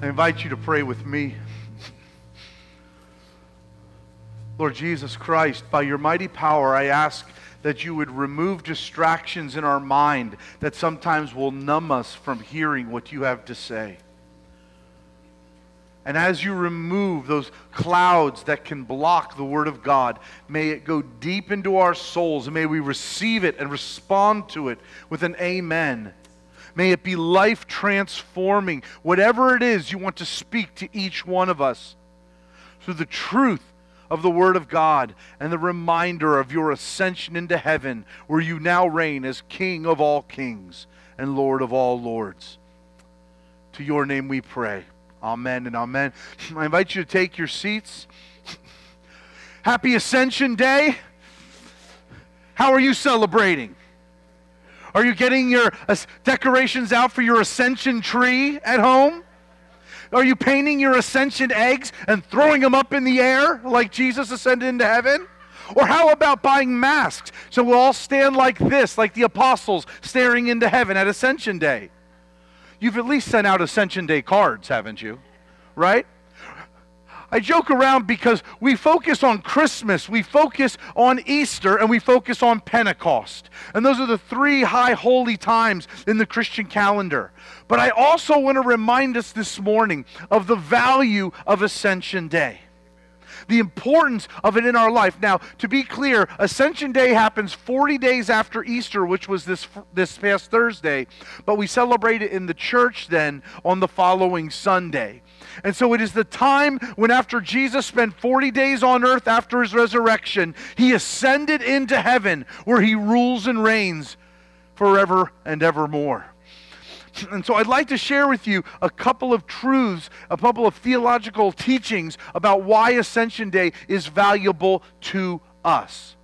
I invite you to pray with me. Lord Jesus Christ, by your mighty power, I ask that you would remove distractions in our mind that sometimes will numb us from hearing what you have to say. And as you remove those clouds that can block the Word of God, may it go deep into our souls and may we receive it and respond to it with an amen. May it be life transforming, whatever it is you want to speak to each one of us through the truth of the Word of God and the reminder of your ascension into heaven, where you now reign as King of all kings and Lord of all lords. To your name we pray. Amen and amen. I invite you to take your seats. Happy Ascension Day. How are you celebrating? Are you getting your uh, decorations out for your ascension tree at home? Are you painting your ascension eggs and throwing them up in the air like Jesus ascended into heaven? Or how about buying masks so we'll all stand like this, like the apostles staring into heaven at Ascension Day? You've at least sent out Ascension Day cards, haven't you? Right? I joke around because we focus on Christmas, we focus on Easter, and we focus on Pentecost. And those are the three high holy times in the Christian calendar. But I also want to remind us this morning of the value of Ascension Day the importance of it in our life. Now, to be clear, Ascension Day happens 40 days after Easter, which was this, this past Thursday, but we celebrate it in the church then on the following Sunday. And so it is the time when, after Jesus spent 40 days on earth after his resurrection, he ascended into heaven where he rules and reigns forever and evermore. And so I'd like to share with you a couple of truths, a couple of theological teachings about why Ascension Day is valuable to us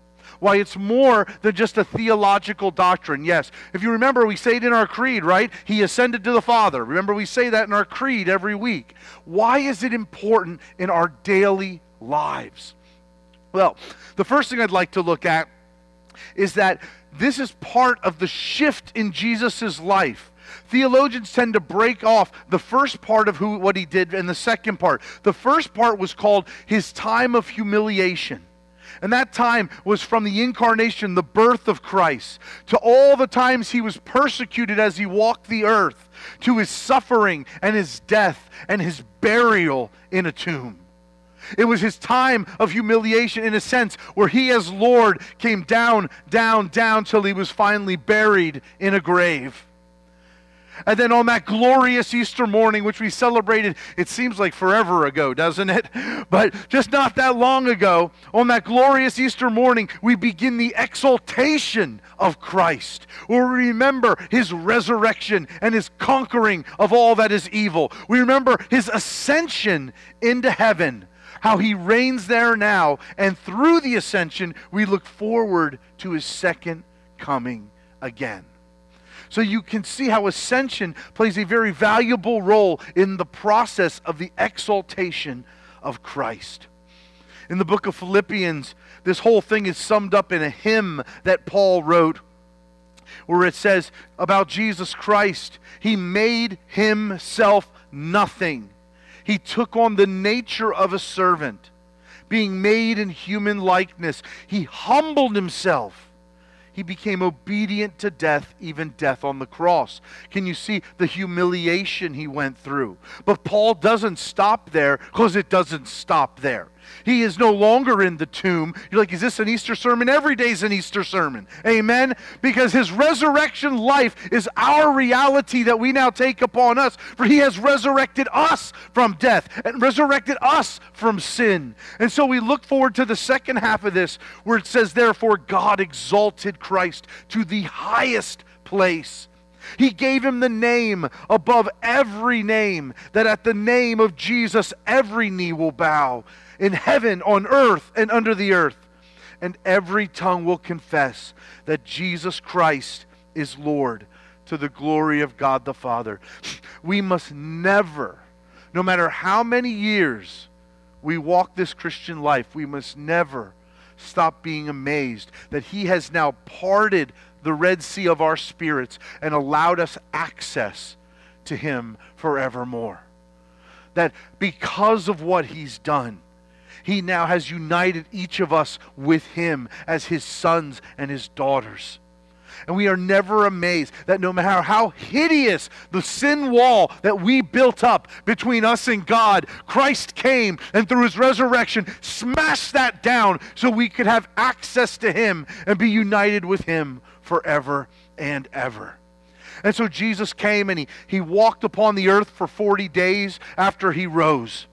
why it's more than just a theological doctrine. Yes, if you remember, we say it in our creed, right? He ascended to the Father. Remember, we say that in our creed every week. Why is it important in our daily lives? Well, the first thing I'd like to look at is that this is part of the shift in Jesus' life. Theologians tend to break off the first part of who, what he did and the second part. The first part was called his time of humiliation. And that time was from the incarnation, the birth of Christ, to all the times he was persecuted as he walked the earth, to his suffering and his death and his burial in a tomb. It was his time of humiliation, in a sense, where he, as Lord, came down, down, down till he was finally buried in a grave. And then on that glorious Easter morning, which we celebrated, it seems like forever ago, doesn't it? But just not that long ago, on that glorious Easter morning, we begin the exaltation of Christ, we remember his resurrection and his conquering of all that is evil. We remember his ascension into heaven, how he reigns there now, and through the ascension, we look forward to his second coming again. So you can see how ascension plays a very valuable role in the process of the exaltation of Christ. In the book of Philippians, this whole thing is summed up in a hymn that Paul wrote where it says about Jesus Christ, He made Himself nothing. He took on the nature of a servant, being made in human likeness. He humbled Himself he became obedient to death, even death on the cross. Can you see the humiliation he went through? But Paul doesn't stop there because it doesn't stop there. He is no longer in the tomb. You're like, is this an Easter sermon? Every day's an Easter sermon. Amen? Because his resurrection life is our reality that we now take upon us. For he has resurrected us from death and resurrected us from sin. And so we look forward to the second half of this where it says, Therefore, God exalted Christ to the highest place. He gave him the name above every name, that at the name of Jesus every knee will bow in heaven, on earth, and under the earth. And every tongue will confess that Jesus Christ is Lord to the glory of God the Father. We must never, no matter how many years we walk this Christian life, we must never stop being amazed that He has now parted the Red Sea of our spirits and allowed us access to Him forevermore. that because of what he's done, he now has united each of us with him as his sons and his daughters. And we are never amazed that no matter how hideous the sin wall that we built up between us and God, Christ came and through his resurrection smashed that down so we could have access to him and be united with him forever and ever. And so Jesus came and he, he walked upon the earth for 40 days after he rose.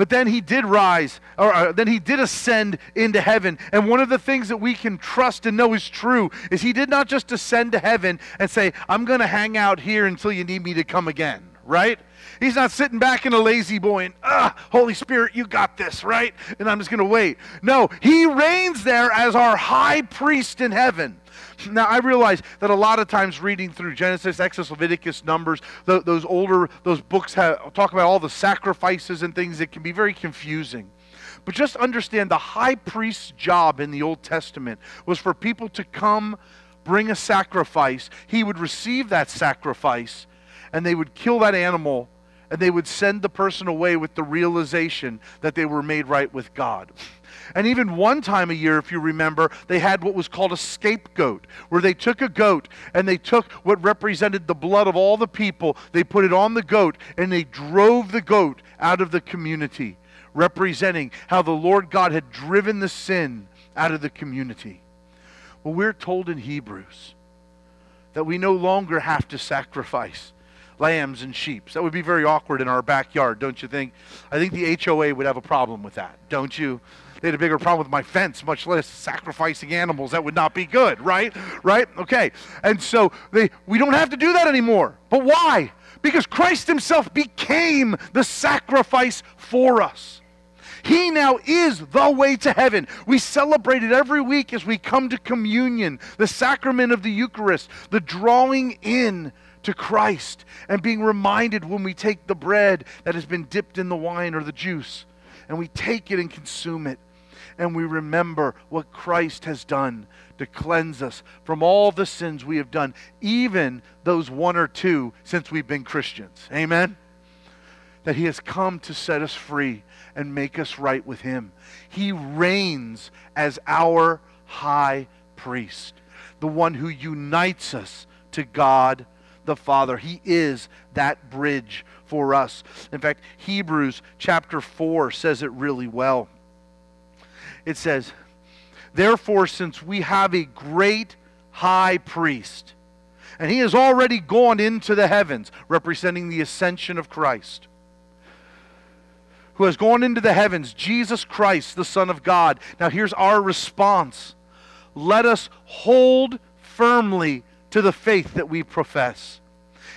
But then he did rise, or uh, then he did ascend into heaven. And one of the things that we can trust and know is true is he did not just ascend to heaven and say, I'm going to hang out here until you need me to come again, right? He's not sitting back in a La-Z-Boy and, ah, Holy Spirit, you got this, right? And I'm just going to wait. No, he reigns there as our high priest in heaven. Now, I realize that a lot of times reading through Genesis, Exodus, Leviticus, Numbers, th- those older, those books have, talk about all the sacrifices and things that can be very confusing. But just understand the high priest's job in the Old Testament was for people to come bring a sacrifice. He would receive that sacrifice and they would kill that animal and they would send the person away with the realization that they were made right with God. And even one time a year, if you remember, they had what was called a scapegoat, where they took a goat and they took what represented the blood of all the people, they put it on the goat, and they drove the goat out of the community, representing how the Lord God had driven the sin out of the community. Well, we're told in Hebrews that we no longer have to sacrifice lambs and sheep. That would be very awkward in our backyard, don't you think? I think the HOA would have a problem with that, don't you? They had a bigger problem with my fence, much less sacrificing animals. That would not be good, right? Right? Okay. And so they, we don't have to do that anymore. But why? Because Christ himself became the sacrifice for us. He now is the way to heaven. We celebrate it every week as we come to communion, the sacrament of the Eucharist, the drawing in to Christ, and being reminded when we take the bread that has been dipped in the wine or the juice, and we take it and consume it and we remember what Christ has done to cleanse us from all the sins we have done, even those one or two since we've been Christians. Amen? That He has come to set us free and make us right with Him. He reigns as our high priest, the one who unites us to God the Father. He is that bridge for us. In fact, Hebrews chapter 4 says it really well it says, Therefore, since we have a great high priest, and he has already gone into the heavens, representing the ascension of Christ, who has gone into the heavens, Jesus Christ, the Son of God. Now, here's our response let us hold firmly to the faith that we profess.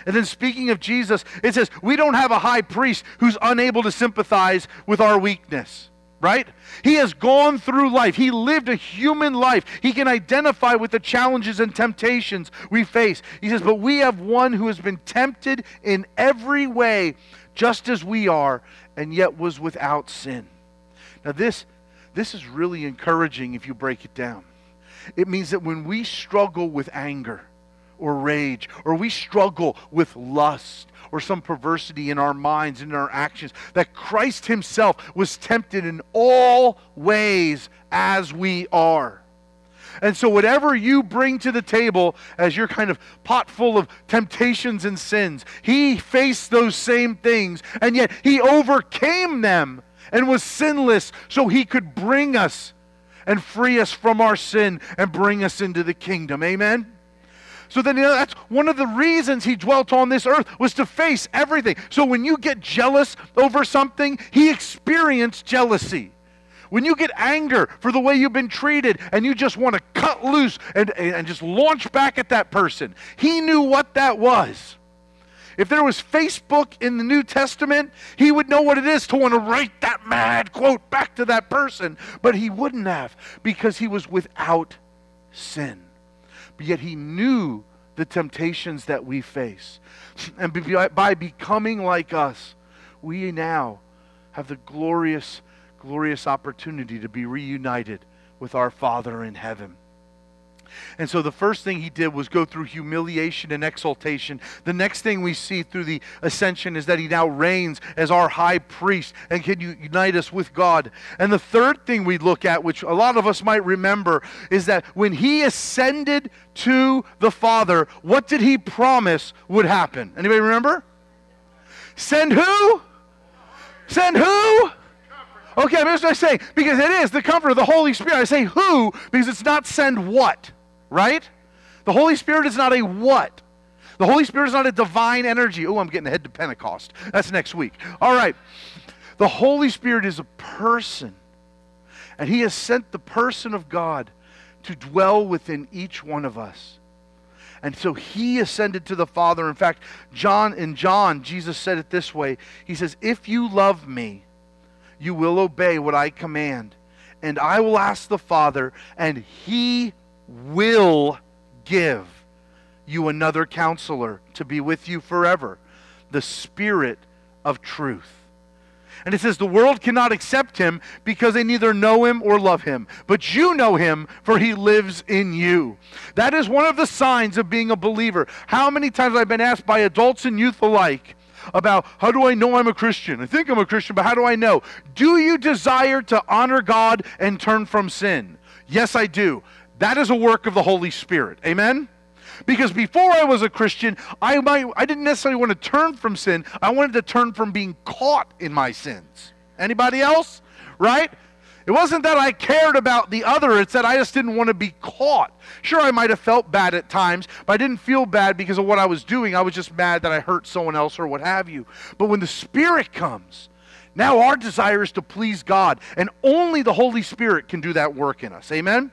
And then, speaking of Jesus, it says, We don't have a high priest who's unable to sympathize with our weakness right? He has gone through life. He lived a human life. He can identify with the challenges and temptations we face. He says, But we have one who has been tempted in every way, just as we are, and yet was without sin. Now, this, this is really encouraging if you break it down. It means that when we struggle with anger or rage, or we struggle with lust, or some perversity in our minds and in our actions. That Christ Himself was tempted in all ways as we are. And so, whatever you bring to the table as your kind of pot full of temptations and sins, He faced those same things, and yet He overcame them and was sinless so He could bring us and free us from our sin and bring us into the kingdom. Amen? So then you know, that's one of the reasons he dwelt on this earth was to face everything. So when you get jealous over something, he experienced jealousy. When you get anger for the way you've been treated and you just want to cut loose and, and just launch back at that person, he knew what that was. If there was Facebook in the New Testament, he would know what it is to want to write that mad quote back to that person. But he wouldn't have because he was without sin but yet he knew the temptations that we face. And by becoming like us, we now have the glorious, glorious opportunity to be reunited with our Father in heaven. And so the first thing he did was go through humiliation and exaltation. The next thing we see through the ascension is that he now reigns as our high priest and can unite us with God. And the third thing we look at, which a lot of us might remember, is that when he ascended to the Father, what did he promise would happen? Anybody remember? Send who? Send who? Okay, that's what I say. Because it is the comfort of the Holy Spirit. I say who because it's not send what right? The Holy Spirit is not a what? The Holy Spirit is not a divine energy. Oh, I'm getting ahead to Pentecost. That's next week. All right. The Holy Spirit is a person, and He has sent the person of God to dwell within each one of us. And so he ascended to the Father. In fact, John in John, Jesus said it this way. He says, "If you love me, you will obey what I command, and I will ask the Father, and he will give you another counselor to be with you forever, the Spirit of truth. And it says, The world cannot accept him because they neither know him or love him. But you know him, for he lives in you. That is one of the signs of being a believer. How many times I've been asked by adults and youth alike about how do I know I'm a Christian? I think I'm a Christian, but how do I know? Do you desire to honor God and turn from sin? Yes, I do. That is a work of the Holy Spirit. Amen? Because before I was a Christian, I, might, I didn't necessarily want to turn from sin. I wanted to turn from being caught in my sins. Anybody else? Right? It wasn't that I cared about the other, it's that I just didn't want to be caught. Sure, I might have felt bad at times, but I didn't feel bad because of what I was doing. I was just mad that I hurt someone else or what have you. But when the Spirit comes, now our desire is to please God, and only the Holy Spirit can do that work in us. Amen?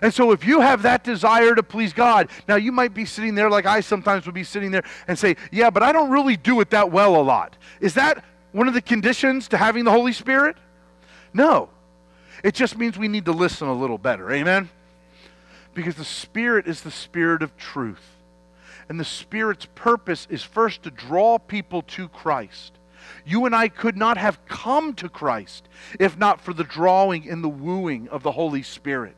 And so if you have that desire to please God, now you might be sitting there like I sometimes would be sitting there and say, Yeah, but I don't really do it that well a lot. Is that one of the conditions to having the Holy Spirit? No. It just means we need to listen a little better. Amen? Because the Spirit is the Spirit of truth. And the Spirit's purpose is first to draw people to Christ. You and I could not have come to Christ if not for the drawing and the wooing of the Holy Spirit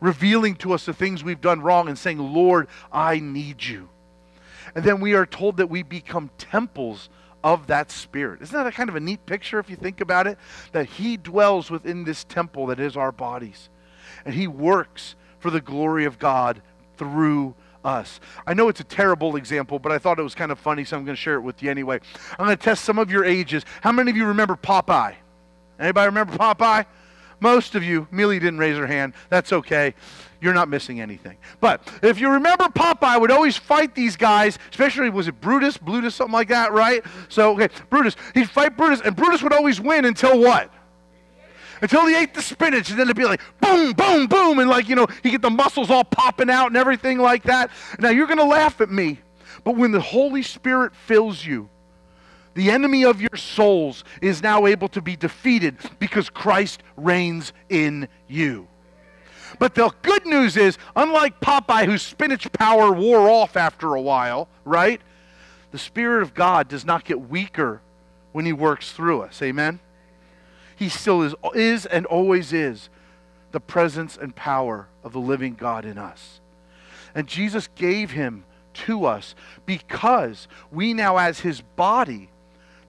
revealing to us the things we've done wrong and saying, Lord, I need you. And then we are told that we become temples of that Spirit. Isn't that a kind of a neat picture if you think about it? That He dwells within this temple that is our bodies. And He works for the glory of God through us. I know it's a terrible example, but I thought it was kind of funny, so I'm going to share it with you anyway. I'm going to test some of your ages. How many of you remember Popeye? Anybody remember Popeye? Most of you, Millie didn't raise her hand. That's okay. You're not missing anything. But if you remember, Popeye would always fight these guys, especially, was it Brutus? Brutus, something like that, right? So, okay, Brutus. He'd fight Brutus, and Brutus would always win until what? Until he ate the spinach, and then it'd be like boom, boom, boom, and like, you know, he get the muscles all popping out and everything like that. Now, you're going to laugh at me, but when the Holy Spirit fills you, the enemy of your souls is now able to be defeated because Christ reigns in you. But the good news is, unlike Popeye, whose spinach power wore off after a while, right? The Spirit of God does not get weaker when He works through us. Amen? He still is, is and always is the presence and power of the living God in us. And Jesus gave Him to us because we now, as His body,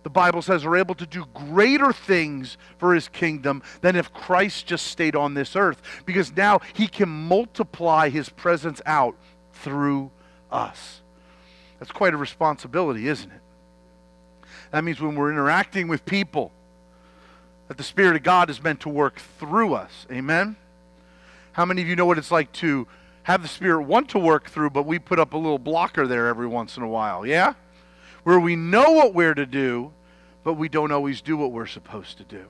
the Bible says, are able to do greater things for his kingdom than if Christ just stayed on this earth. Because now he can multiply his presence out through us. That's quite a responsibility, isn't it? That means when we're interacting with people, that the Spirit of God is meant to work through us. Amen? How many of you know what it's like to have the Spirit want to work through, but we put up a little blocker there every once in a while? Yeah? Where we know what we're to do, but we don't always do what we're supposed to do.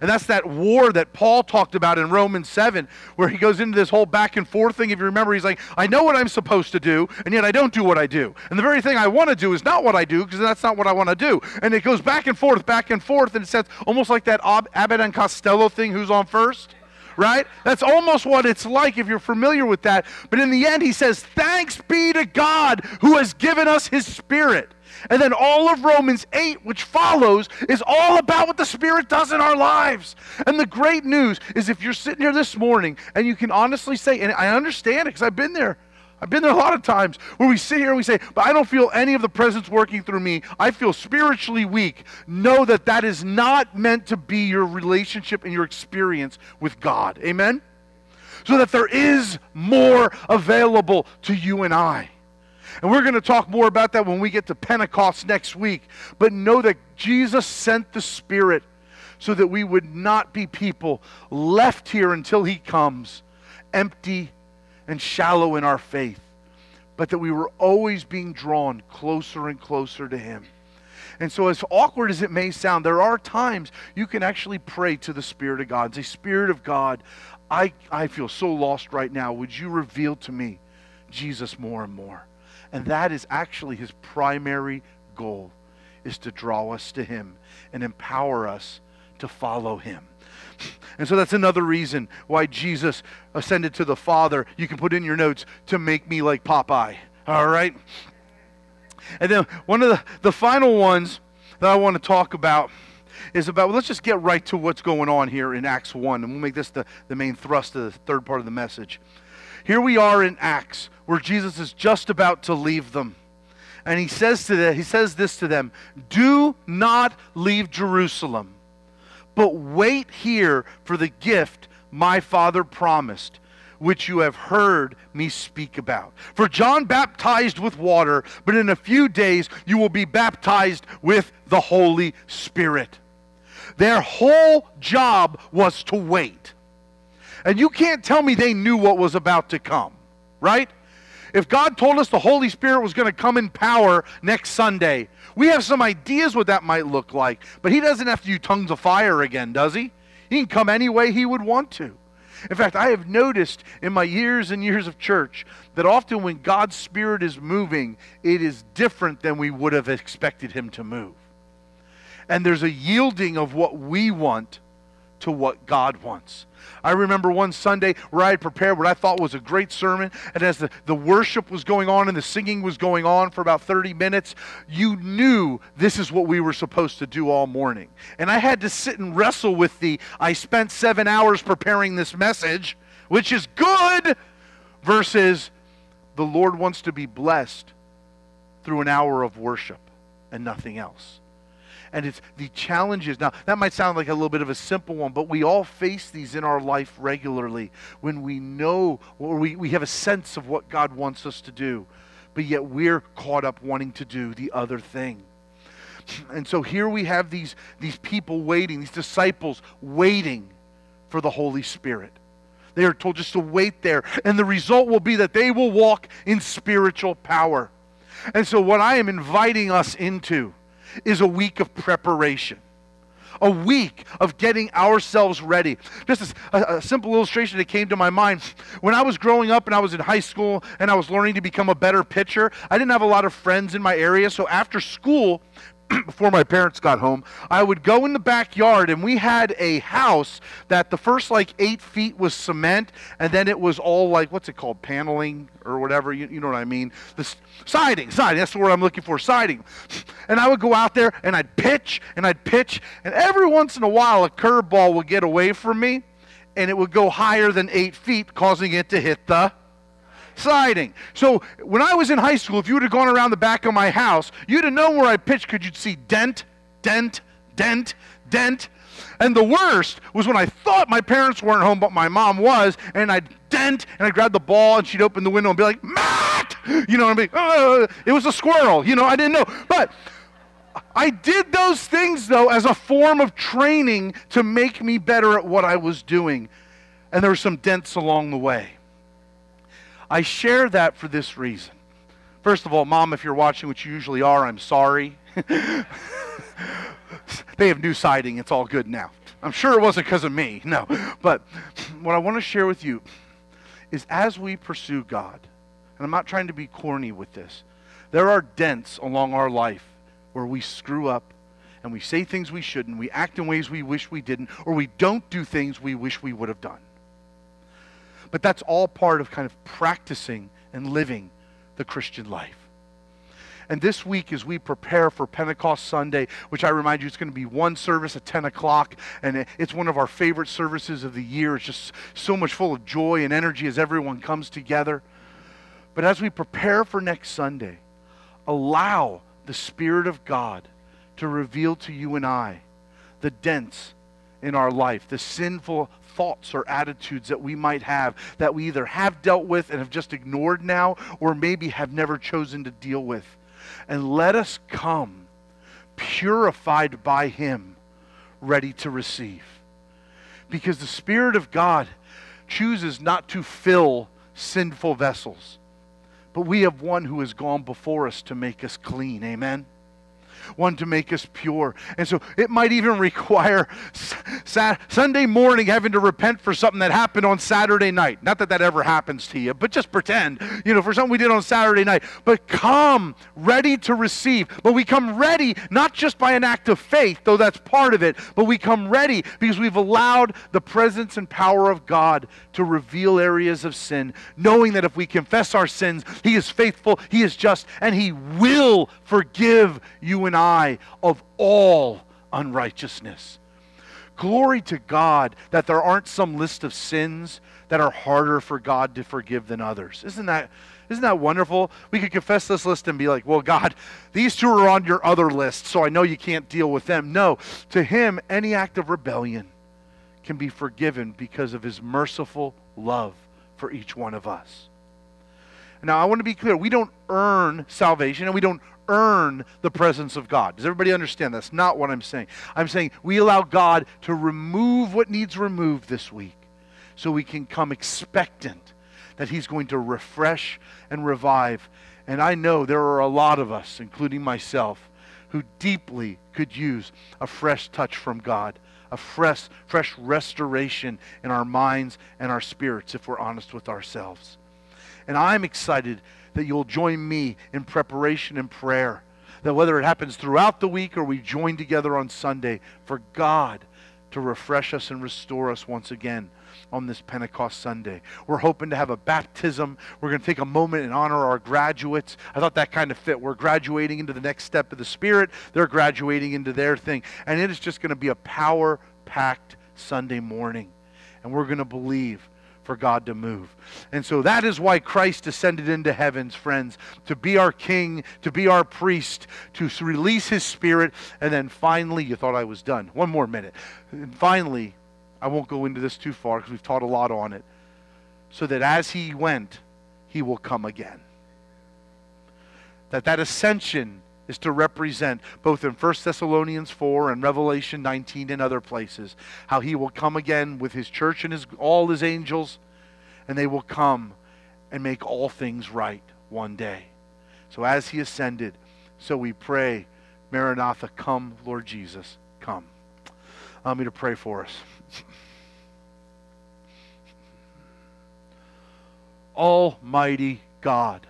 And that's that war that Paul talked about in Romans 7, where he goes into this whole back and forth thing. If you remember, he's like, I know what I'm supposed to do, and yet I don't do what I do. And the very thing I want to do is not what I do, because that's not what I want to do. And it goes back and forth, back and forth, and it says almost like that Abbott and Costello thing who's on first right? That's almost what it's like if you're familiar with that. But in the end, he says, Thanks be to God who has given us his spirit. And then all of Romans 8, which follows, is all about what the Spirit does in our lives. And the great news is if you're sitting here this morning and you can honestly say, and I understand it because I've been there. I've been there a lot of times where we sit here and we say, but I don't feel any of the presence working through me. I feel spiritually weak. Know that that is not meant to be your relationship and your experience with God. Amen? So that there is more available to you and I. And we're going to talk more about that when we get to Pentecost next week. But know that Jesus sent the Spirit so that we would not be people left here until He comes, empty and shallow in our faith, but that we were always being drawn closer and closer to Him. And so, as awkward as it may sound, there are times you can actually pray to the Spirit of God. Say, Spirit of God, I, I feel so lost right now. Would you reveal to me Jesus more and more? And that is actually his primary goal, is to draw us to him and empower us to follow him. And so that's another reason why Jesus ascended to the Father. You can put in your notes to make me like Popeye. All right? And then one of the, the final ones that I want to talk about is about, well, let's just get right to what's going on here in Acts 1, and we'll make this the, the main thrust of the third part of the message. Here we are in Acts, where Jesus is just about to leave them. And he says to them, he says this to them, do not leave Jerusalem but wait here for the gift my Father promised, which you have heard me speak about. For John baptized with water, but in a few days you will be baptized with the Holy Spirit. Their whole job was to wait. And you can't tell me they knew what was about to come, right? If God told us the Holy Spirit was going to come in power next Sunday, we have some ideas what that might look like, but he doesn't have to do tongues of fire again, does he? He can come any way he would want to. In fact, I have noticed in my years and years of church that often when God's Spirit is moving, it is different than we would have expected him to move. And there's a yielding of what we want to what God wants. I remember one Sunday where I had prepared what I thought was a great sermon, and as the, the worship was going on and the singing was going on for about 30 minutes, you knew this is what we were supposed to do all morning. And I had to sit and wrestle with the I spent seven hours preparing this message, which is good, versus the Lord wants to be blessed through an hour of worship and nothing else and it's the challenges. Now, that might sound like a little bit of a simple one, but we all face these in our life regularly when we know or we, we have a sense of what God wants us to do, but yet we're caught up wanting to do the other thing. And so here we have these, these people waiting, these disciples waiting for the Holy Spirit. They are told just to wait there. And the result will be that they will walk in spiritual power. And so, what I am inviting us into is a week of preparation a week of getting ourselves ready. Just a, a, simple illustration that came to my mind. When I was growing up and I was in high school and I was learning to become a better pitcher, I didn't have a lot of friends in my area. So after school, before my parents got home, I would go in the backyard and we had a house that the first like eight feet was cement and then it was all like, what's it called? Paneling or whatever. You, you know what I mean? The siding, siding. That's the word I'm looking for, siding. And I would go out there and I'd pitch and I'd pitch and every once in a while a curveball would get away from me and it would go higher than eight feet, causing it to hit the siding. So when I was in high school, if you would have gone around the back of my house, you'd have known where I pitched because you'd see dent, dent, dent, dent. And the worst was when I thought my parents weren't home, but my mom was, and I'd dent, and I'd grab the ball, and she'd open the window and be like, Matt! You know, and I'd be, oh, it was a squirrel. You know, I didn't know. But I did those things, though, as a form of training to make me better at what I was doing. And there were some dents along the way. I share that for this reason. First of all, Mom, if you're watching, which you usually are, I'm sorry. they have new siding. It's all good now. I'm sure it wasn't because of me. No. But what I want to share with you is as we pursue God, and I'm not trying to be corny with this, there are dents along our life where we screw up and we say things we shouldn't, we act in ways we wish we didn't, or we don't do things we wish we would have done. But that's all part of kind of practicing and living the Christian life. And this week, as we prepare for Pentecost Sunday, which I remind you, it's going to be one service at 10 o'clock, and it's one of our favorite services of the year. It's just so much full of joy and energy as everyone comes together. But as we prepare for next Sunday, allow the Spirit of God to reveal to you and I the dents in our life, the sinful thoughts or attitudes that we might have that we either have dealt with and have just ignored now, or maybe have never chosen to deal with. And let us come purified by Him, ready to receive. Because the Spirit of God chooses not to fill sinful vessels, but we have one who has gone before us to make us clean. Amen one to make us pure. And so it might even require sa- Sunday morning having to repent for something that happened on Saturday night. Not that that ever happens to you, but just pretend, you know, for something we did on Saturday night. But come ready to receive. But we come ready not just by an act of faith, though that's part of it, but we come ready because we've allowed the presence and power of God to reveal areas of sin, knowing that if we confess our sins, He is faithful, He is just, and He will forgive you and I of all unrighteousness. Glory to God that there aren't some list of sins that are harder for God to forgive than others. Isn't that, isn't that wonderful? We could confess this list and be like, well, God, these two are on your other list, so I know you can't deal with them. No, to Him, any act of rebellion can be forgiven because of His merciful love for each one of us. Now, I want to be clear we don't earn salvation and we don't earn the presence of God. Does everybody understand? That's not what I'm saying. I'm saying we allow God to remove what needs removed this week so we can come expectant that He's going to refresh and revive. And I know there are a lot of us, including myself, who deeply could use a fresh touch from God, a fresh, fresh restoration in our minds and our spirits if we're honest with ourselves. And I'm excited that you'll join me in preparation and prayer. That whether it happens throughout the week or we join together on Sunday, for God to refresh us and restore us once again on this Pentecost Sunday. We're hoping to have a baptism. We're going to take a moment and honor our graduates. I thought that kind of fit. We're graduating into the next step of the Spirit, they're graduating into their thing. And it is just going to be a power packed Sunday morning. And we're going to believe for God to move. And so that is why Christ descended into heavens, friends, to be our king, to be our priest, to release his spirit, and then finally, you thought I was done. One more minute. And finally, I won't go into this too far because we've taught a lot on it, so that as he went, he will come again. That that ascension is to represent both in 1 Thessalonians 4 and Revelation 19 and other places how he will come again with his church and his, all his angels and they will come and make all things right one day. So as he ascended, so we pray, Maranatha, come, Lord Jesus, come. Allow me to pray for us. Almighty God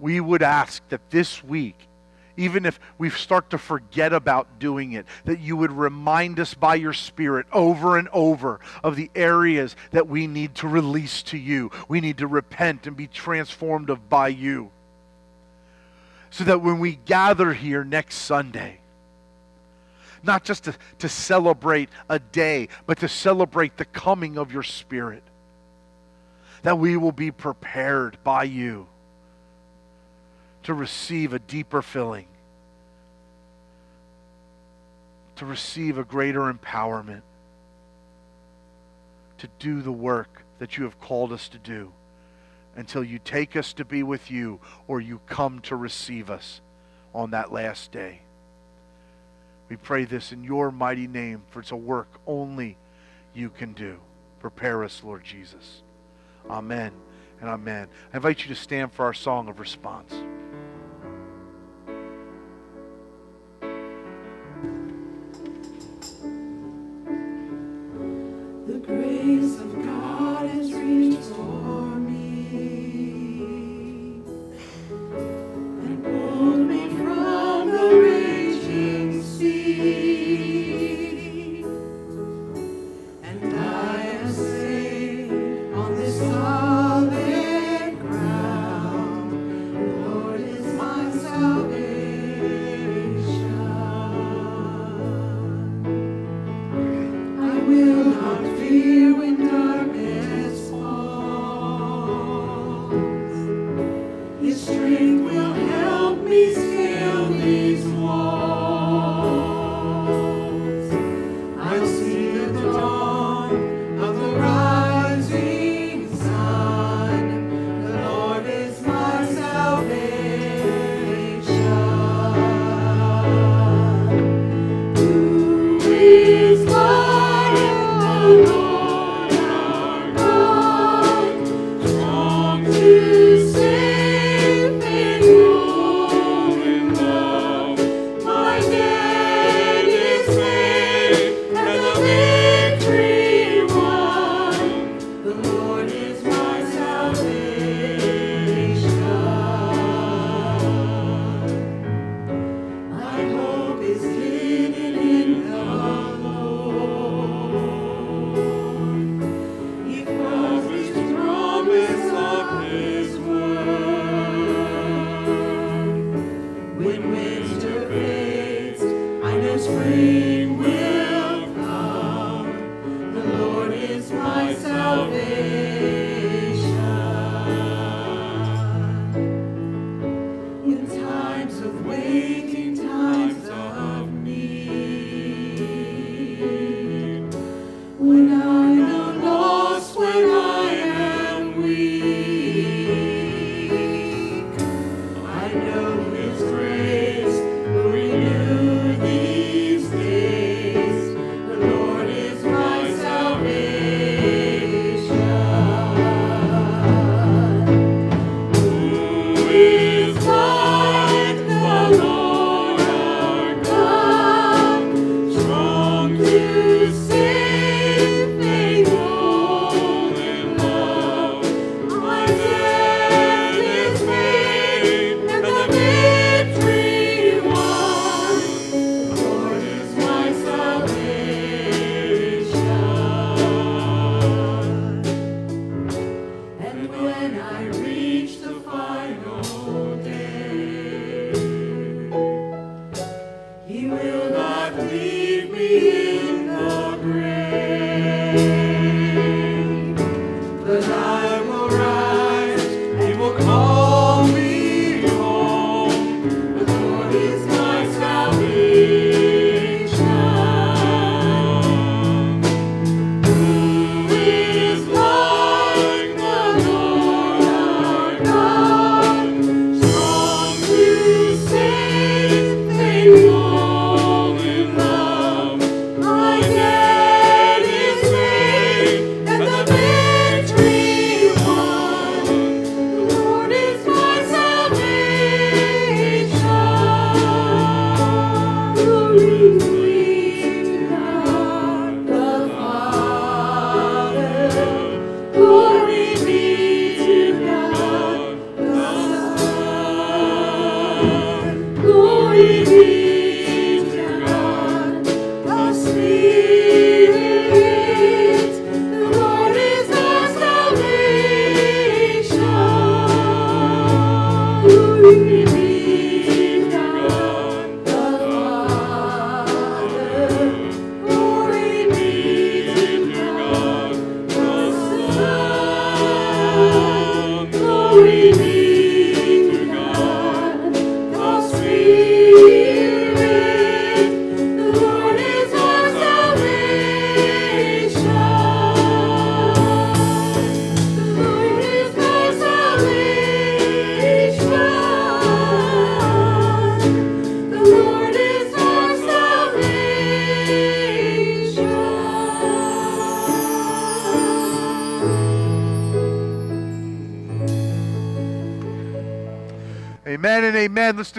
we would ask that this week, even if we start to forget about doing it, that you would remind us by your Spirit over and over of the areas that we need to release to you. We need to repent and be transformed of by you. So that when we gather here next Sunday, not just to, to celebrate a day, but to celebrate the coming of your Spirit, that we will be prepared by you to receive a deeper filling, to receive a greater empowerment, to do the work that you have called us to do until you take us to be with you or you come to receive us on that last day. We pray this in your mighty name, for it's a work only you can do. Prepare us, Lord Jesus. Amen and amen. I invite you to stand for our song of response.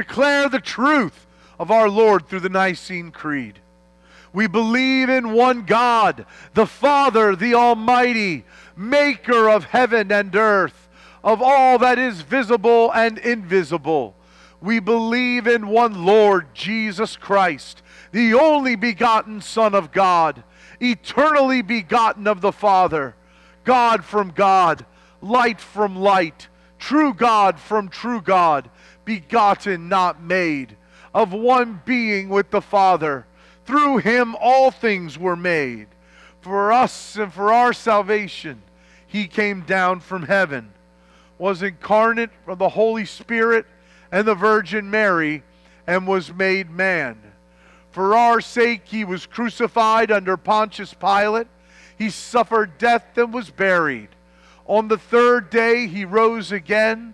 declare the truth of our Lord through the Nicene Creed. We believe in one God, the Father, the Almighty, maker of heaven and earth, of all that is visible and invisible. We believe in one Lord, Jesus Christ, the only begotten Son of God, eternally begotten of the Father, God from God, light from light, true God from true God begotten, not made, of one being with the Father. Through him all things were made. For us and for our salvation, he came down from heaven, was incarnate from the Holy Spirit and the Virgin Mary, and was made man. For our sake, he was crucified under Pontius Pilate. He suffered death and was buried. On the third day, he rose again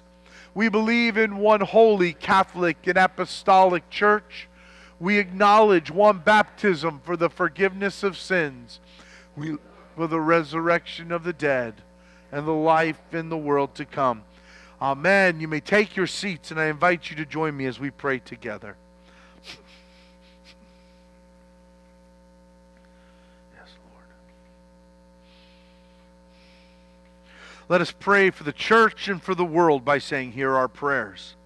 We believe in one holy Catholic and apostolic church. We acknowledge one baptism for the forgiveness of sins, we, for the resurrection of the dead, and the life in the world to come. Amen. You may take your seats, and I invite you to join me as we pray together. Let us pray for the church and for the world by saying, Hear our prayers.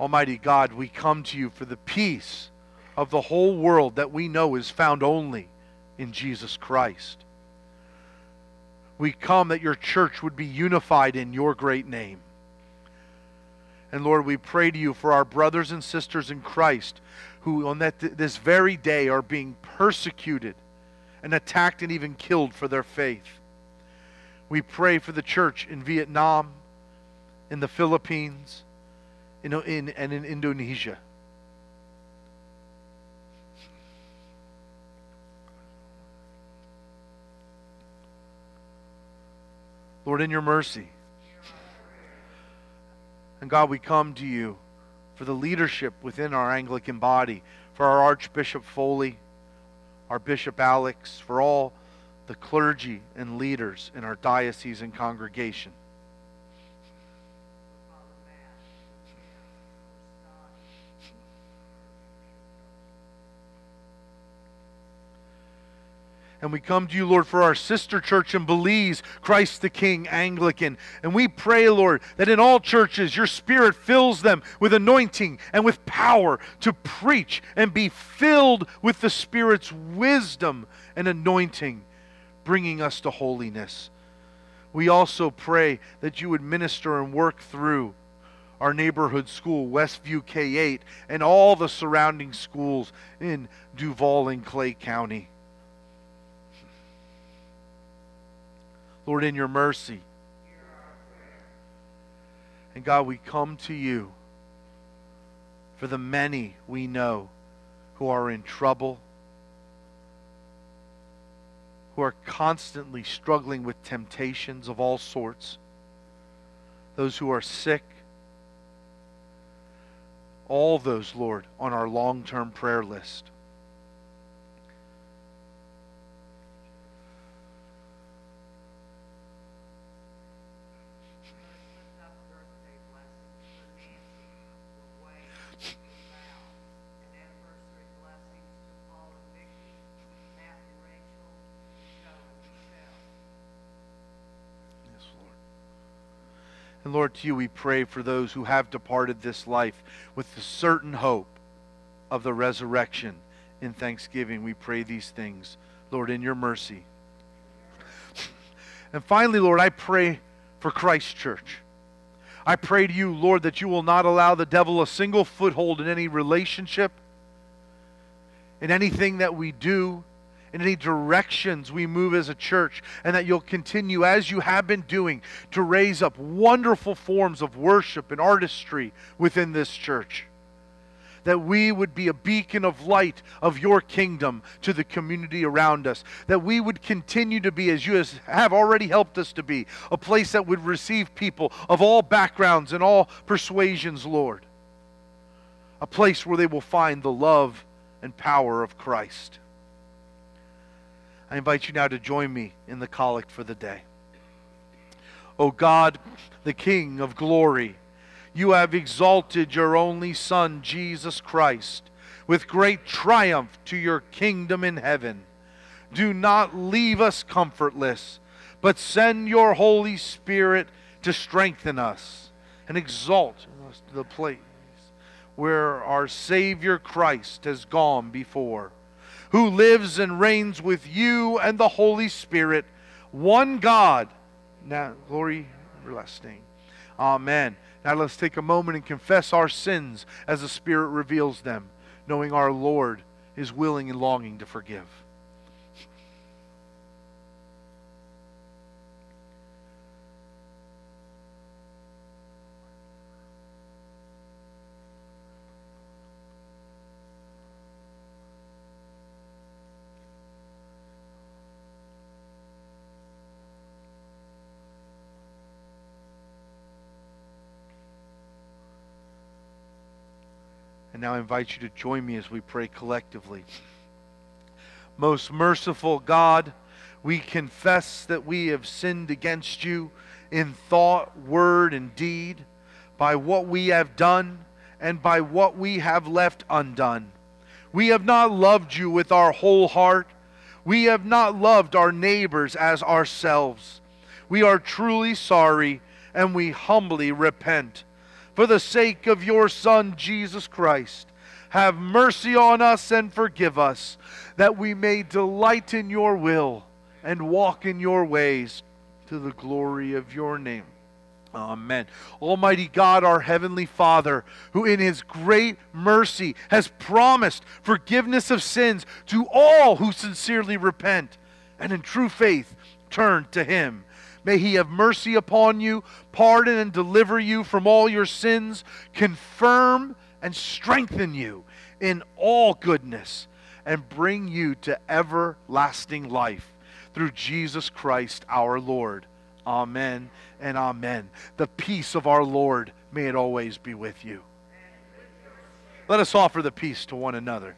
Almighty God, we come to you for the peace of the whole world that we know is found only in Jesus Christ. We come that your church would be unified in your great name. And Lord, we pray to you for our brothers and sisters in Christ who on that this very day are being persecuted and attacked and even killed for their faith. We pray for the church in Vietnam, in the Philippines, in, in, and in Indonesia. Lord, in your mercy. And God, we come to you for the leadership within our Anglican body, for our Archbishop Foley, our Bishop Alex, for all the clergy and leaders in our diocese and congregation. And we come to you, Lord, for our sister church in Belize, Christ the King Anglican. And we pray, Lord, that in all churches your Spirit fills them with anointing and with power to preach and be filled with the Spirit's wisdom and anointing, bringing us to holiness. We also pray that you would minister and work through our neighborhood school, Westview K 8, and all the surrounding schools in Duval and Clay County. Lord, in your mercy. And God, we come to you for the many we know who are in trouble, who are constantly struggling with temptations of all sorts, those who are sick, all those, Lord, on our long term prayer list. And Lord, to you we pray for those who have departed this life with the certain hope of the resurrection. In thanksgiving, we pray these things, Lord, in your mercy. And finally, Lord, I pray for Christ Church. I pray to you, Lord, that you will not allow the devil a single foothold in any relationship, in anything that we do, in any directions we move as a church, and that you'll continue, as you have been doing, to raise up wonderful forms of worship and artistry within this church. That we would be a beacon of light of your kingdom to the community around us. That we would continue to be, as you have already helped us to be, a place that would receive people of all backgrounds and all persuasions, Lord. A place where they will find the love and power of Christ. I invite you now to join me in the collect for the day. O God, the King of glory, you have exalted your only Son, Jesus Christ, with great triumph to your kingdom in heaven. Do not leave us comfortless, but send your Holy Spirit to strengthen us and exalt us to the place where our Savior Christ has gone before, who lives and reigns with you and the Holy Spirit, one God, now glory everlasting. Amen. Now let's take a moment and confess our sins as the Spirit reveals them, knowing our Lord is willing and longing to forgive. And now I invite you to join me as we pray collectively. Most merciful God, we confess that we have sinned against you in thought, word, and deed, by what we have done and by what we have left undone. We have not loved you with our whole heart. We have not loved our neighbors as ourselves. We are truly sorry and we humbly repent for the sake of your Son, Jesus Christ. Have mercy on us and forgive us, that we may delight in your will and walk in your ways to the glory of your name. Amen. Almighty God, our Heavenly Father, who in His great mercy has promised forgiveness of sins to all who sincerely repent and in true faith turn to Him. May he have mercy upon you, pardon and deliver you from all your sins, confirm and strengthen you in all goodness, and bring you to everlasting life through Jesus Christ our Lord. Amen and amen. The peace of our Lord may it always be with you. Let us offer the peace to one another.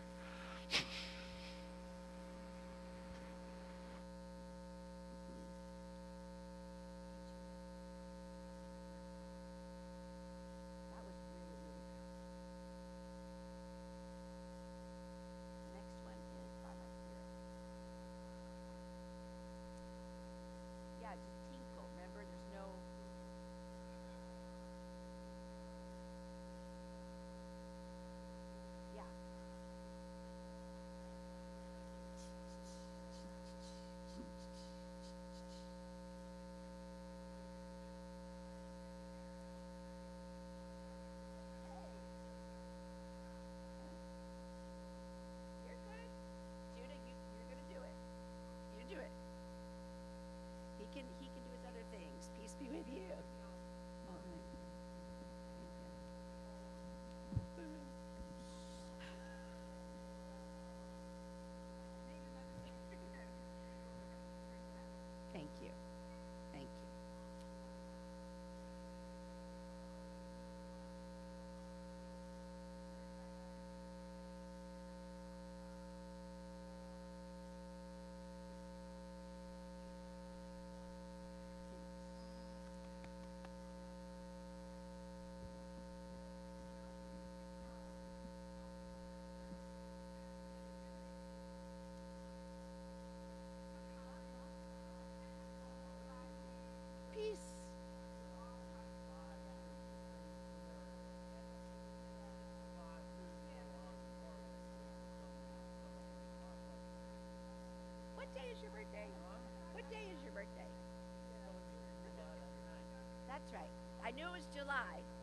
I knew it was July.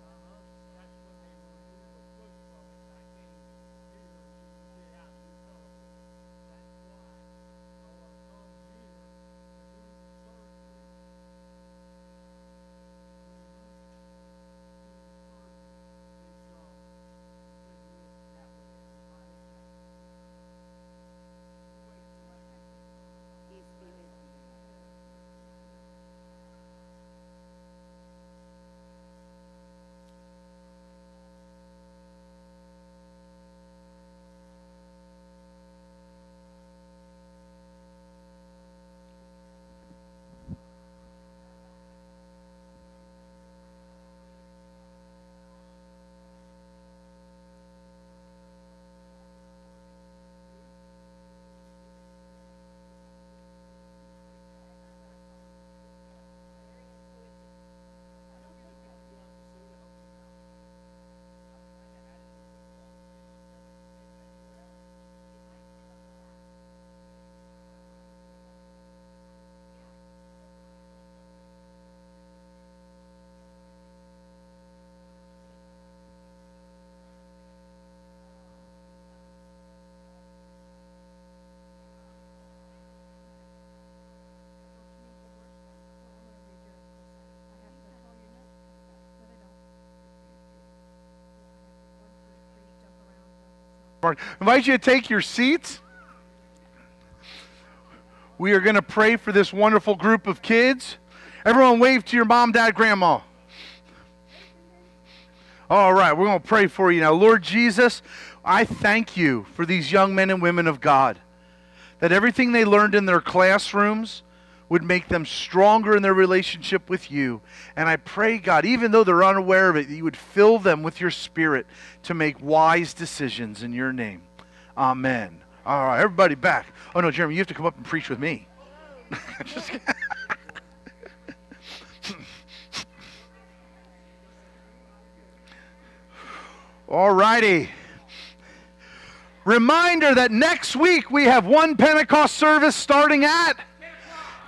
I invite you to take your seats. We are going to pray for this wonderful group of kids. Everyone, wave to your mom, dad, grandma. All right, we're going to pray for you now. Lord Jesus, I thank you for these young men and women of God, that everything they learned in their classrooms would make them stronger in their relationship with you. And I pray, God, even though they're unaware of it, that you would fill them with your spirit to make wise decisions in your name. Amen. All right, everybody back. Oh, no, Jeremy, you have to come up and preach with me. Just. All righty. Reminder that next week we have one Pentecost service starting at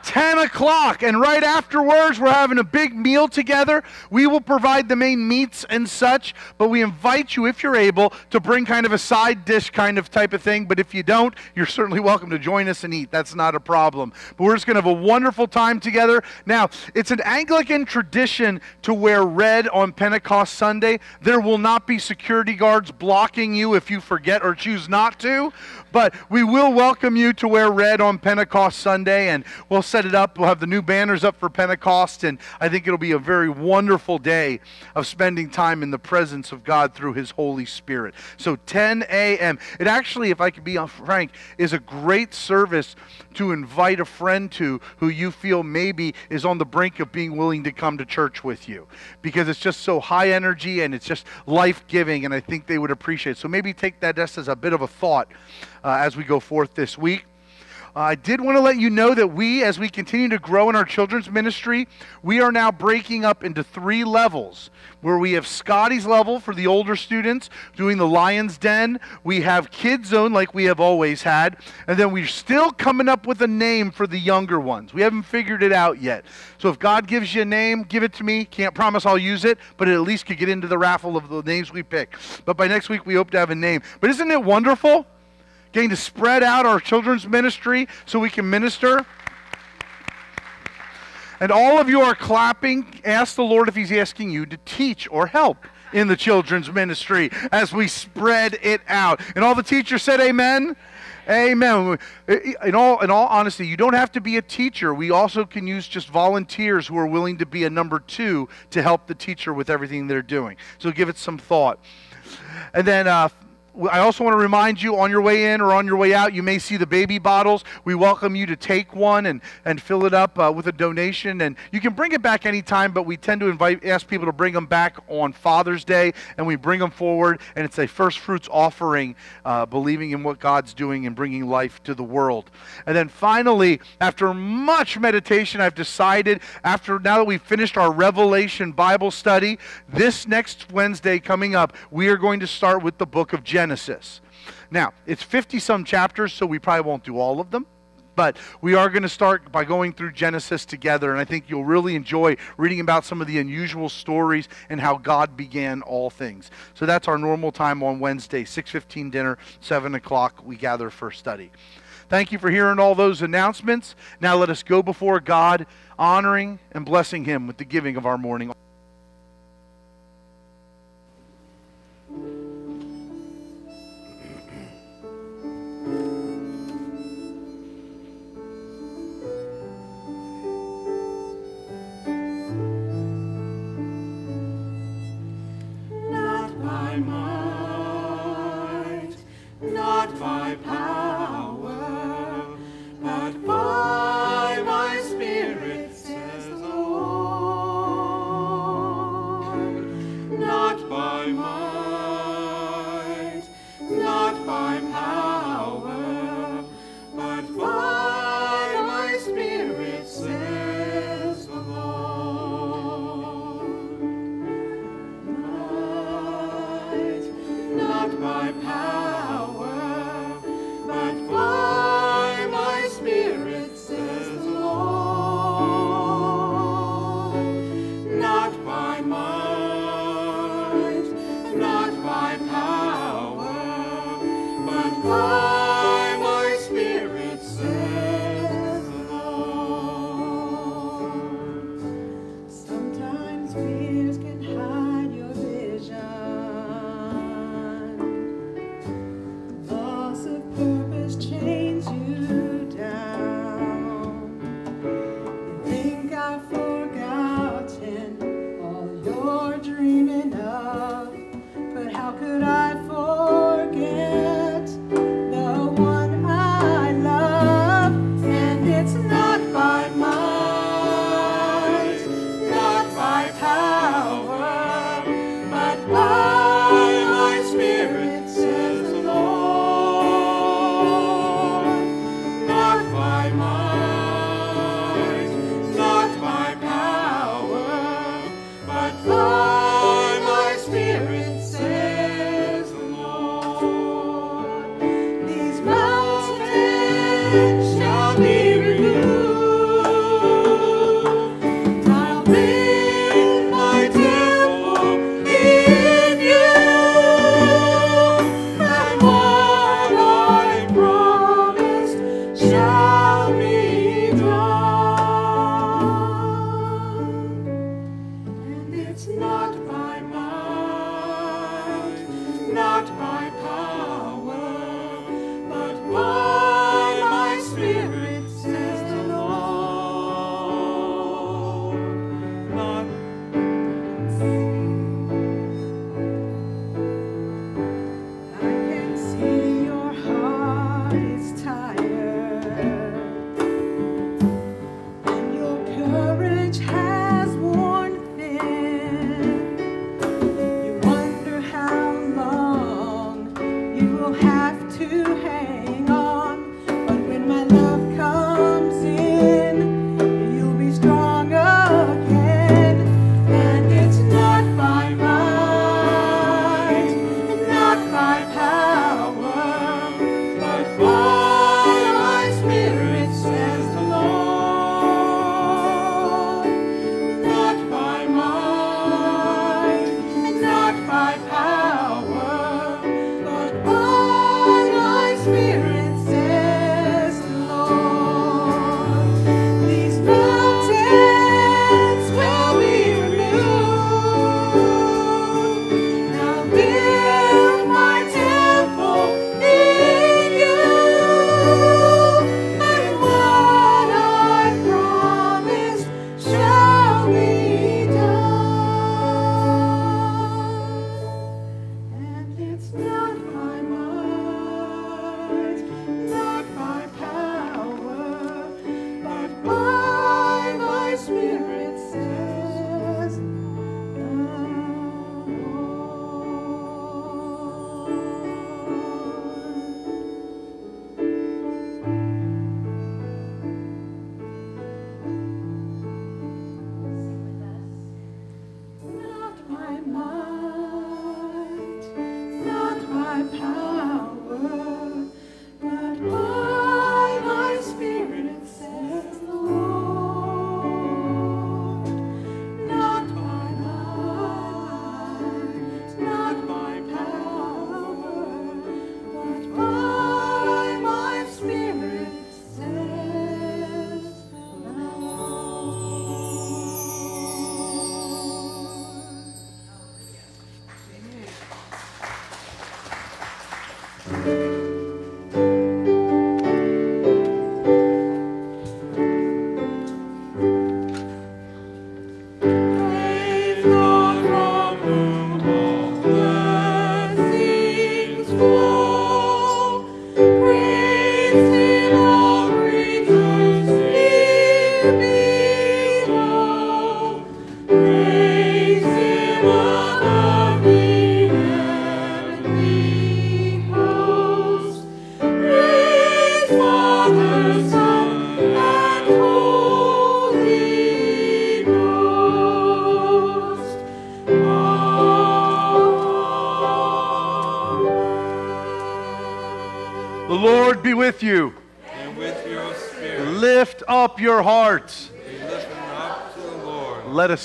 10 o'clock. And right afterwards, we're having a big meal together. We will provide the main meats and such, but we invite you, if you're able, to bring kind of a side dish kind of type of thing. But if you don't, you're certainly welcome to join us and eat. That's not a problem. But we're just going to have a wonderful time together. Now, it's an Anglican tradition to wear red on Pentecost Sunday. There will not be security guards blocking you if you forget or choose not to, but we will welcome you to wear red on Pentecost Sunday, and we'll set it up. We'll have the new banners up for Pentecost, and I think it'll be a very wonderful day of spending time in the presence of God through His Holy Spirit. So 10 a.m. It actually, if I could be frank, is a great service to invite a friend to who you feel maybe is on the brink of being willing to come to church with you because it's just so high energy and it's just life giving, and I think they would appreciate it. So maybe take that as a bit of a thought uh, as we go forth this week. Uh, I did want to let you know that we, as we continue to grow in our children's ministry, we are now breaking up into three levels. Where we have Scotty's level for the older students, doing the Lion's Den. We have Kids Zone, like we have always had. And then we're still coming up with a name for the younger ones. We haven't figured it out yet. So if God gives you a name, give it to me. Can't promise I'll use it, but it at least could get into the raffle of the names we pick. But by next week, we hope to have a name. But isn't it wonderful? Getting to spread out our children's ministry so we can minister. And all of you are clapping. Ask the Lord if He's asking you to teach or help in the children's ministry as we spread it out. And all the teachers said, Amen. Amen. In all, in all honesty, you don't have to be a teacher. We also can use just volunteers who are willing to be a number two to help the teacher with everything they're doing. So give it some thought. And then uh, I also want to remind you on your way in or on your way out, you may see the baby bottles. We welcome you to take one and, and fill it up uh, with a donation. And you can bring it back anytime, but we tend to invite, ask people to bring them back on Father's Day, and we bring them forward. And it's a first fruits offering, uh, believing in what God's doing and bringing life to the world. And then finally, after much meditation, I've decided, after now that we've finished our Revelation Bible study, this next Wednesday coming up, we are going to start with the book of Genesis. Genesis. Now, it's 50 some chapters, so we probably won't do all of them. But we are going to start by going through Genesis together, and I think you'll really enjoy reading about some of the unusual stories and how God began all things. So that's our normal time on Wednesday, 6:15 dinner, 7 o'clock we gather for study. Thank you for hearing all those announcements. Now let us go before God, honoring and blessing Him with the giving of our morning. Might, not by power, but by my Spirit, says the Lord. Not by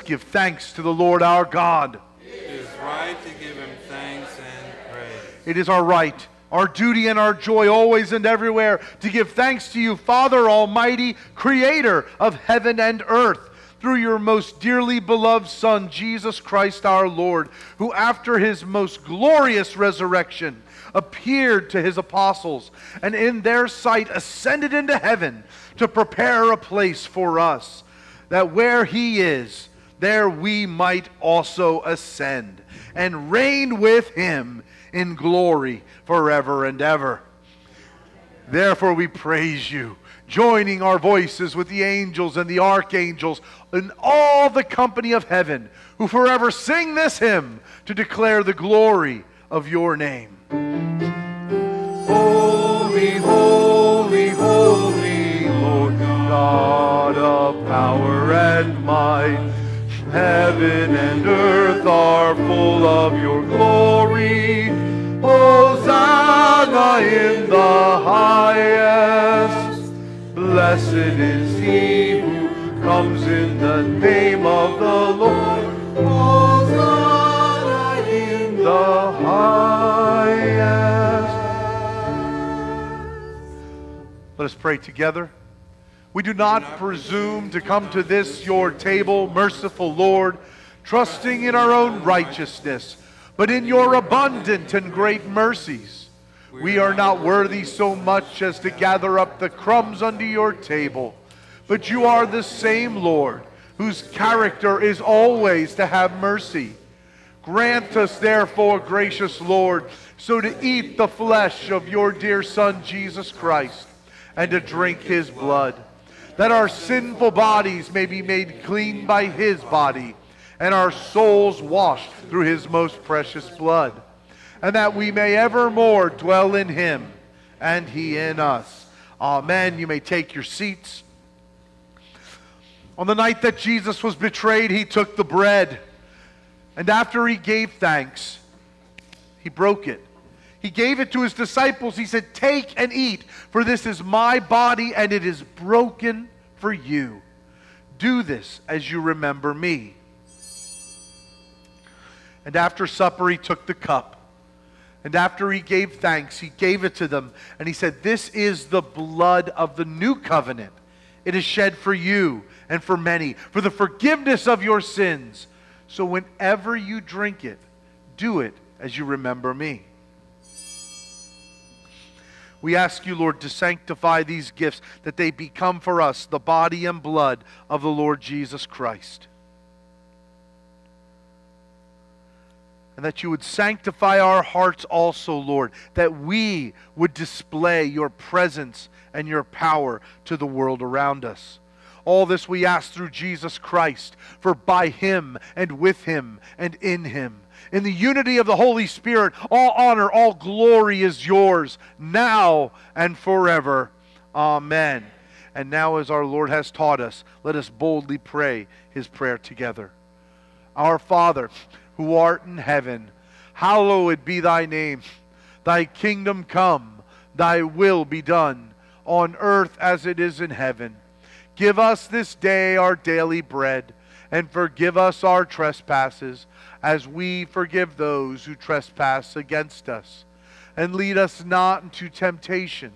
give thanks to the Lord our God. It is right to give him thanks and praise. It is our right, our duty, and our joy always and everywhere to give thanks to you, Father Almighty, Creator of heaven and earth, through your most dearly beloved Son, Jesus Christ our Lord, who after his most glorious resurrection appeared to his apostles and in their sight ascended into heaven to prepare a place for us, that where he is, there we might also ascend and reign with him in glory forever and ever. Therefore, we praise you, joining our voices with the angels and the archangels and all the company of heaven, who forever sing this hymn to declare the glory of your name. Holy, holy, holy, Lord God of power and might. Heaven and earth are full of your glory. Hosanna in the highest. Blessed is he who comes in the name of the Lord. Hosanna in the highest. Let us pray together. We do not presume to come to this your table, merciful Lord, trusting in our own righteousness, but in your abundant and great mercies. We are not worthy so much as to gather up the crumbs under your table, but you are the same Lord, whose character is always to have mercy. Grant us, therefore, gracious Lord, so to eat the flesh of your dear Son, Jesus Christ, and to drink his blood, that our sinful bodies may be made clean by his body, and our souls washed through his most precious blood, and that we may evermore dwell in him, and he in us. Amen. You may take your seats. On the night that Jesus was betrayed, he took the bread. And after he gave thanks, he broke it. He gave it to his disciples. He said, Take and eat, for this is my body, and it is broken for you. Do this as you remember me. And after supper, he took the cup. And after he gave thanks, he gave it to them. And he said, This is the blood of the new covenant. It is shed for you and for many, for the forgiveness of your sins. So whenever you drink it, do it as you remember me. We ask you, Lord, to sanctify these gifts, that they become for us the body and blood of the Lord Jesus Christ. And that you would sanctify our hearts also, Lord, that we would display your presence and your power to the world around us. All this we ask through Jesus Christ, for by him and with him and in him, in the unity of the Holy Spirit, all honor, all glory is yours, now and forever. Amen. And now, as our Lord has taught us, let us boldly pray his prayer together. Our Father, who art in heaven, hallowed be thy name. Thy kingdom come, thy will be done, on earth as it is in heaven. Give us this day our daily bread, and forgive us our trespasses, as we forgive those who trespass against us. And lead us not into temptation,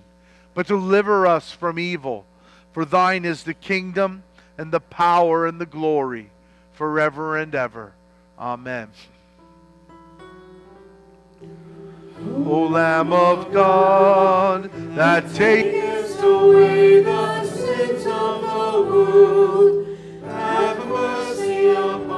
but deliver us from evil. For thine is the kingdom, and the power, and the glory, forever and ever. Amen. O Lamb of God, that takest away the sins of the world, have mercy upon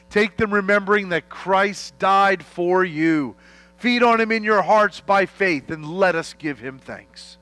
Take them remembering that Christ died for you. Feed on him in your hearts by faith, and let us give him thanks.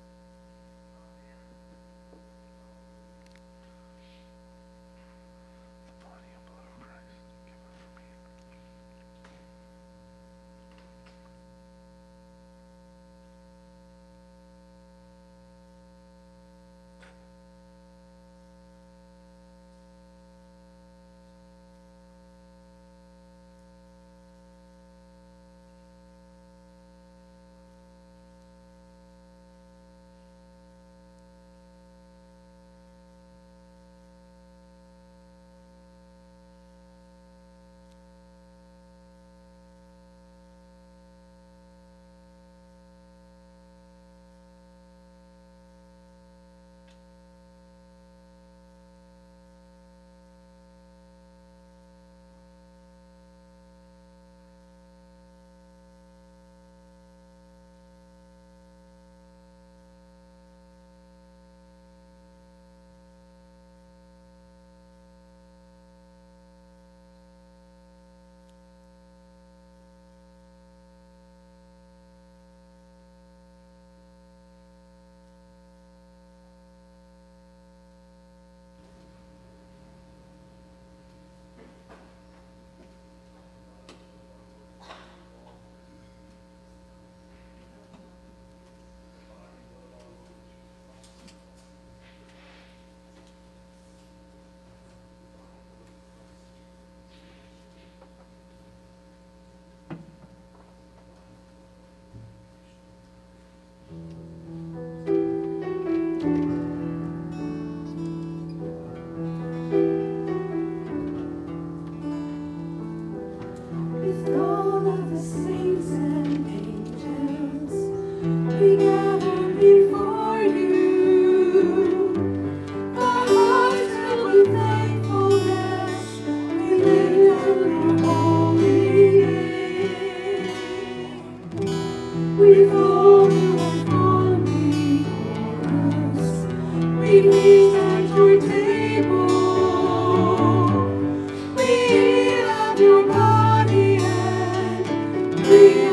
be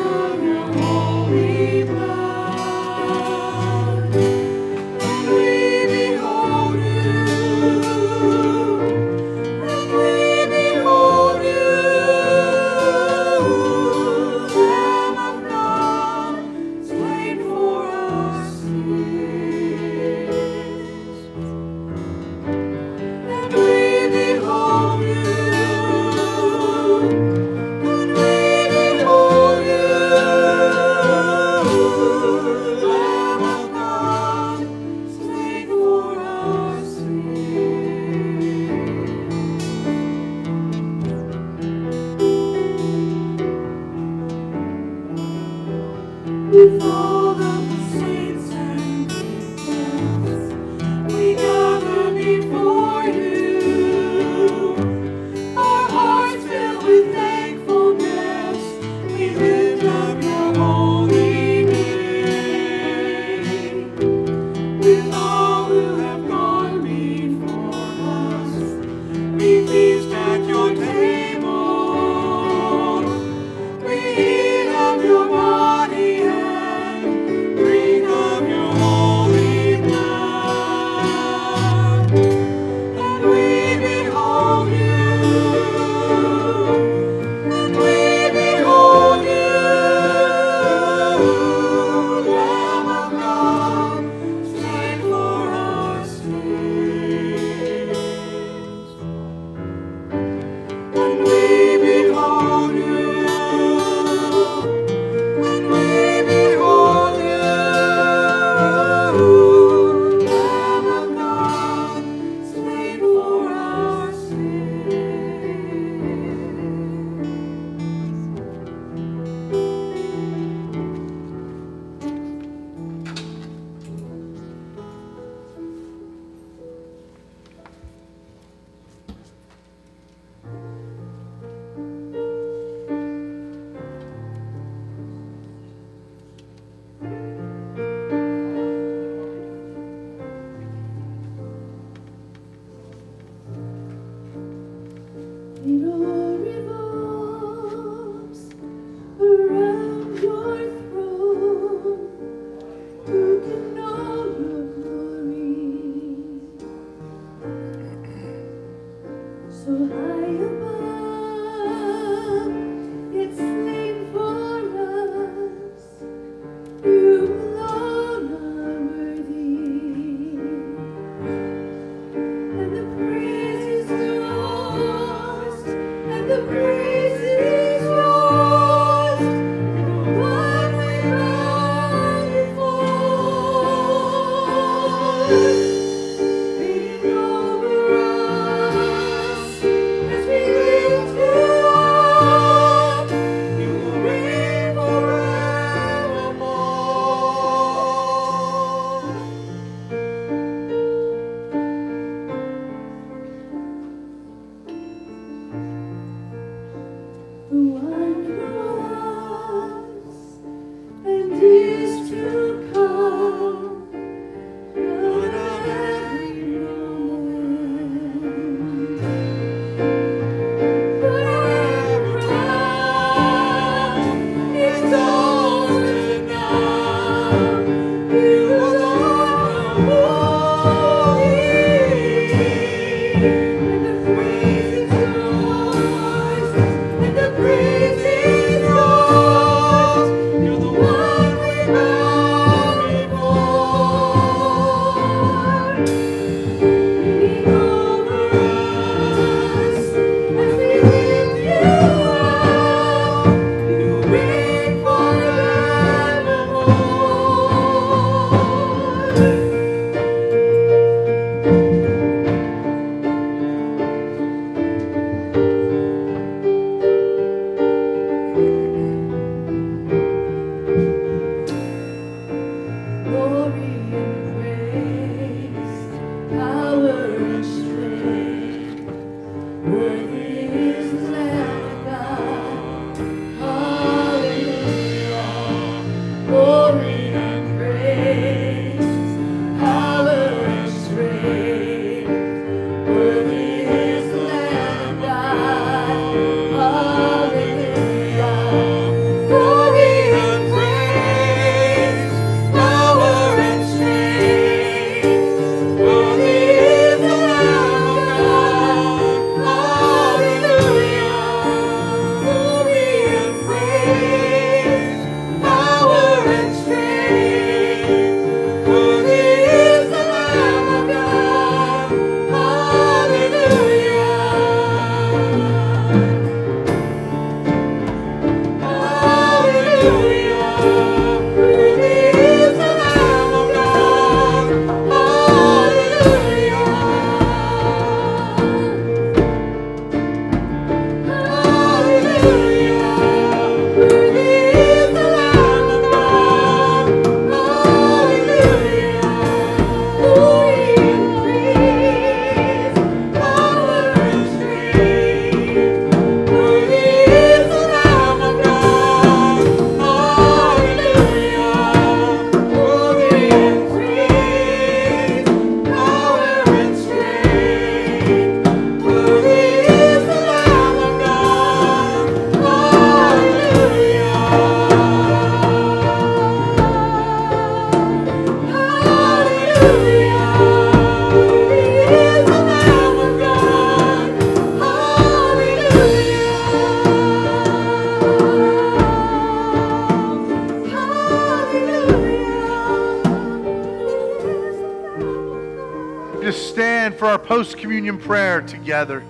post communion prayer together.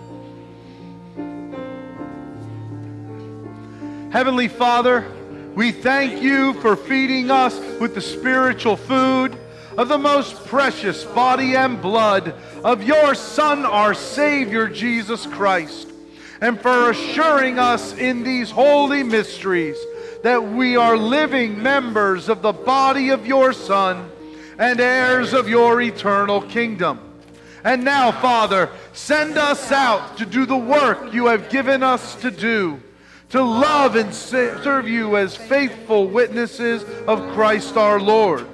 Heavenly Father, we thank you for feeding us with the spiritual food of the most precious body and blood of your Son, our Savior, Jesus Christ, and for assuring us in these holy mysteries that we are living members of the body of your Son and heirs of your eternal kingdom. And now, Father, send us out to do the work you have given us to do, to love and serve you as faithful witnesses of Christ our Lord.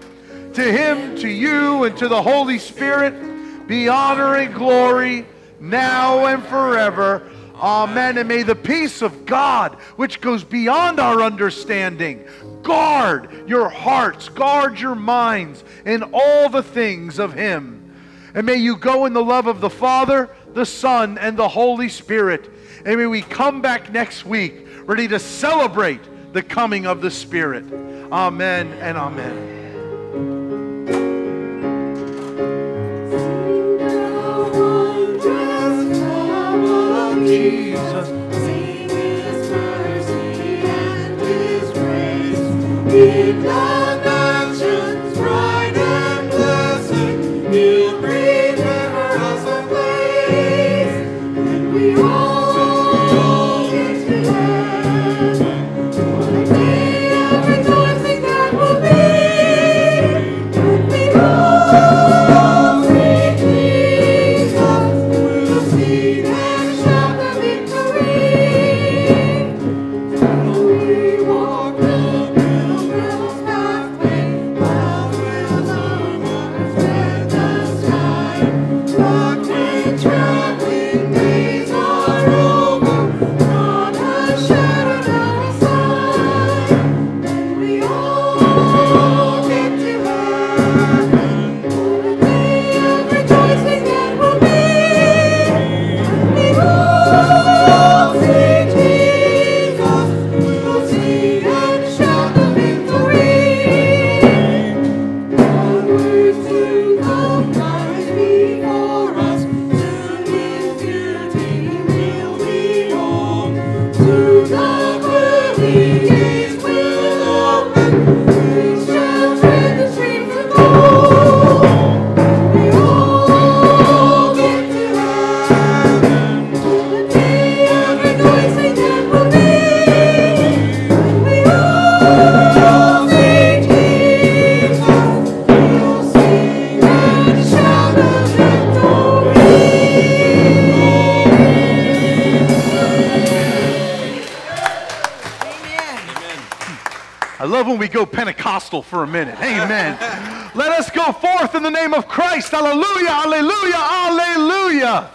To him, to you, and to the Holy Spirit be honor and glory now and forever. Amen. And may the peace of God, which goes beyond our understanding, guard your hearts, guard your minds in all the things of Him. And may you go in the love of the Father, the Son, and the Holy Spirit. And may we come back next week ready to celebrate the coming of the Spirit. Amen and amen. Jesus. Sing His mercy and His grace. In the And for a minute. Amen. Let us go forth in the name of Christ. Hallelujah, hallelujah, hallelujah.